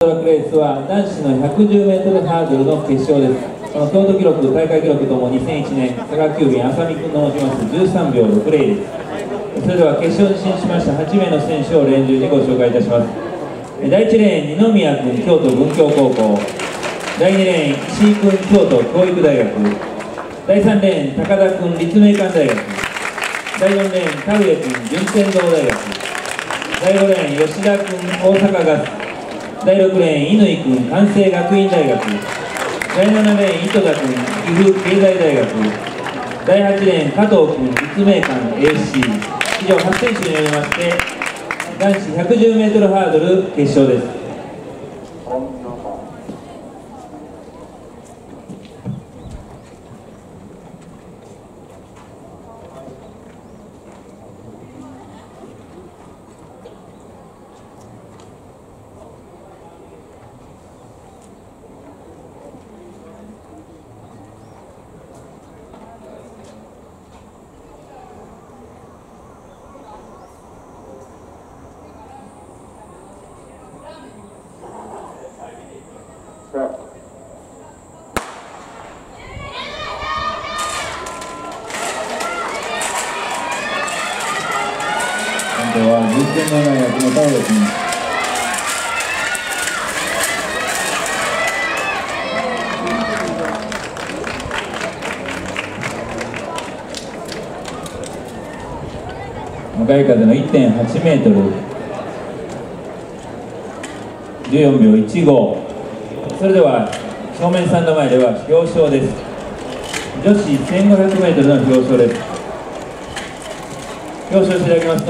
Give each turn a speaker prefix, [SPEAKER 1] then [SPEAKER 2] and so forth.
[SPEAKER 1] トラックレースは男子の 110m ハードルの決勝ですこの京都記録大会記録とも2001年佐賀急便浅見君の持ちます13秒60です。それでは決勝に進出しました8名の選手を連順にご紹介いたします。第1レーン二宮君京都文京高校。第2レーン石井君京都教育大学。第3レーン高田君立命館大学。第4レーン田上君順天堂大学。第5レーン吉田君大阪ガス。第6レーン乾君関西学院大学。第7レーン井戸田君岐阜経済大学。第8レーン加藤君立命館 AC 以上8選手によりまして男子 110m ハードル決勝です。今度は順天堂大学の田上君。向かい風の1.8メートル。14秒15それでは正面さんの前では表彰です。女子 1500m の表彰です。表彰していただきますのは